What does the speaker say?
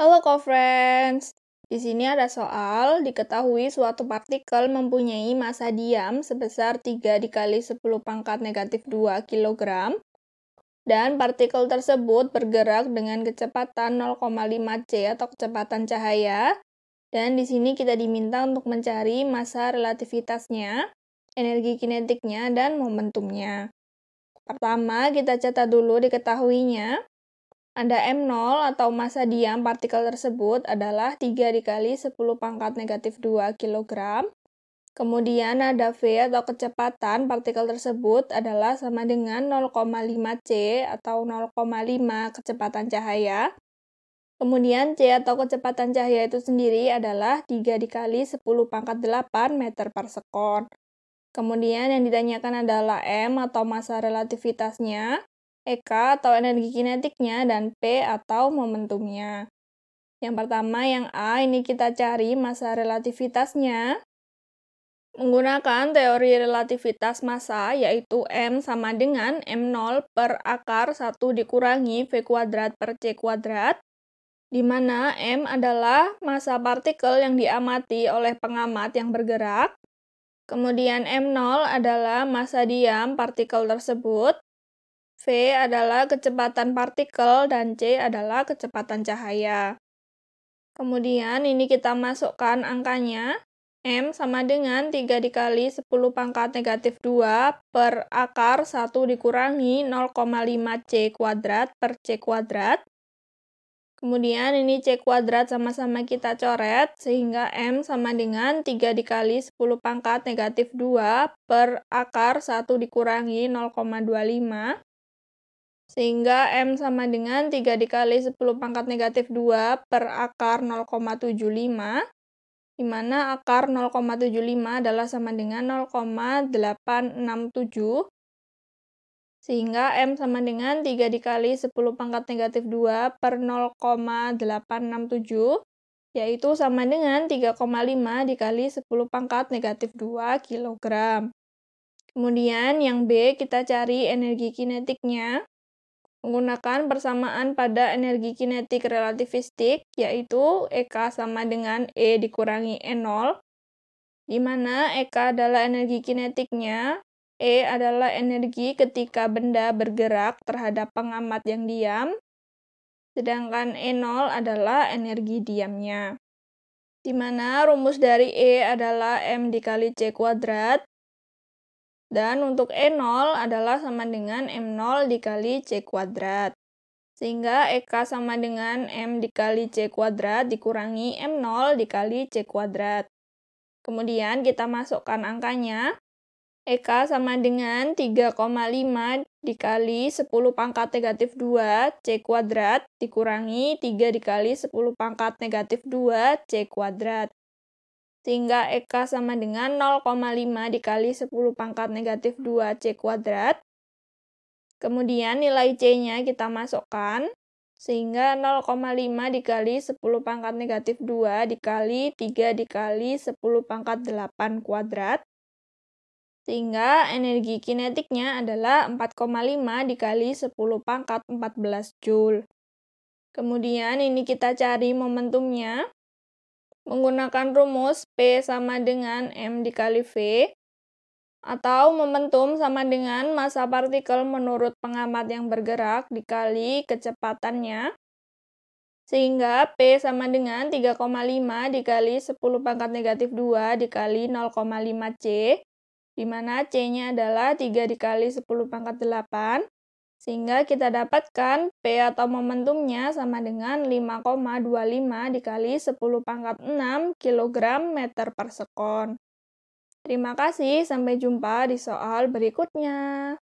Halo co-friends, di sini ada soal, diketahui suatu partikel mempunyai massa diam sebesar 3 dikali 10 pangkat negatif 2 kg, dan partikel tersebut bergerak dengan kecepatan 0,5 c atau kecepatan cahaya, dan di sini kita diminta untuk mencari massa relativitasnya, energi kinetiknya, dan momentumnya. Pertama, kita catat dulu diketahuinya. Ada M0 atau massa diam partikel tersebut adalah 3 dikali 10 pangkat negatif 2 kg. Kemudian ada V atau kecepatan partikel tersebut adalah sama dengan 0,5 C atau 0,5 kecepatan cahaya. Kemudian C atau kecepatan cahaya itu sendiri adalah 3 dikali 10 pangkat 8 meter per sekon. Kemudian yang ditanyakan adalah M atau massa relativitasnya, EK atau energi kinetiknya, dan P atau momentumnya. Yang pertama, yang A, ini kita cari massa relativitasnya. Menggunakan teori relativitas massa, yaitu M sama dengan M0 per akar 1 dikurangi V kuadrat per C kuadrat, di mana M adalah massa partikel yang diamati oleh pengamat yang bergerak, Kemudian M0 adalah massa diam partikel tersebut, V adalah kecepatan partikel, dan C adalah kecepatan cahaya. Kemudian ini kita masukkan angkanya, M sama dengan 3 dikali 10 pangkat negatif 2 per akar 1 dikurangi 0,5 C kuadrat per C kuadrat. Kemudian ini C kuadrat sama-sama kita coret, sehingga M sama dengan 3 dikali 10 pangkat negatif 2 per akar 1 dikurangi 0,25. Sehingga M sama dengan 3 dikali 10 pangkat negatif 2 per akar 0,75, di mana akar 0,75 adalah sama dengan 0,867 sehingga M sama dengan 3 dikali 10 pangkat negatif 2 per 0,867, yaitu sama dengan 3,5 dikali 10 pangkat negatif 2 kg. Kemudian yang B, kita cari energi kinetiknya menggunakan persamaan pada energi kinetik relativistik, yaitu EK sama dengan E dikurangi E0, di mana EK adalah energi kinetiknya, E adalah energi ketika benda bergerak terhadap pengamat yang diam, sedangkan E0 adalah energi diamnya. Di mana rumus dari E adalah M dikali C kuadrat, dan untuk E0 adalah sama dengan M0 dikali C kuadrat. Sehingga EK sama dengan M dikali C kuadrat dikurangi M0 dikali C kuadrat. Kemudian kita masukkan angkanya, Eka sama dengan 3,5 dikali 10 pangkat negatif 2 C kuadrat dikurangi 3 dikali 10 pangkat negatif 2 C kuadrat. Sehingga Eka sama dengan 0,5 dikali 10 pangkat negatif 2 C kuadrat. Kemudian nilai C-nya kita masukkan. Sehingga 0,5 dikali 10 pangkat negatif 2 dikali 3 dikali 10 pangkat 8 kuadrat sehingga energi kinetiknya adalah 4,5 dikali 10 pangkat 14 Joule. Kemudian ini kita cari momentumnya menggunakan rumus P sama dengan M dikali V atau momentum sama dengan massa partikel menurut pengamat yang bergerak dikali kecepatannya sehingga P sama dengan 3,5 dikali 10 pangkat negatif 2 dikali 0,5 C di mana C-nya adalah 3 dikali 10 pangkat 8, sehingga kita dapatkan P atau momentumnya sama dengan 5,25 dikali 10 pangkat 6 kg meter per sekon. Terima kasih, sampai jumpa di soal berikutnya.